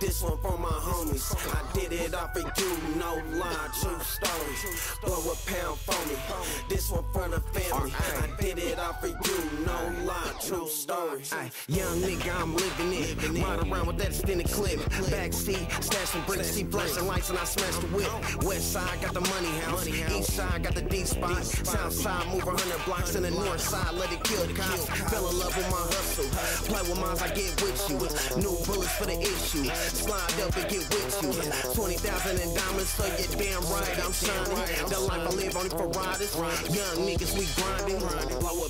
This one for my homies. I did it off of you, no lie, true story. Blow a pound for me. This one for the family. I did it off of you, no lie, true story. Ay, young nigga, I'm living it. Ride around with that extended clip. Backseat, stashing bricks, see flashing lights, and I smash the whip. West side got the money house. East side got the D spot. South side move a hundred blocks, and the north side let it kill the cops. Fell in love with my hustle. Play with mines, I get with you. New bullets for the issue. Slide up and get with you. 20,000 in diamonds, so you're damn right I'm shining. The life I live only for riders. Young niggas, we grinding. Blow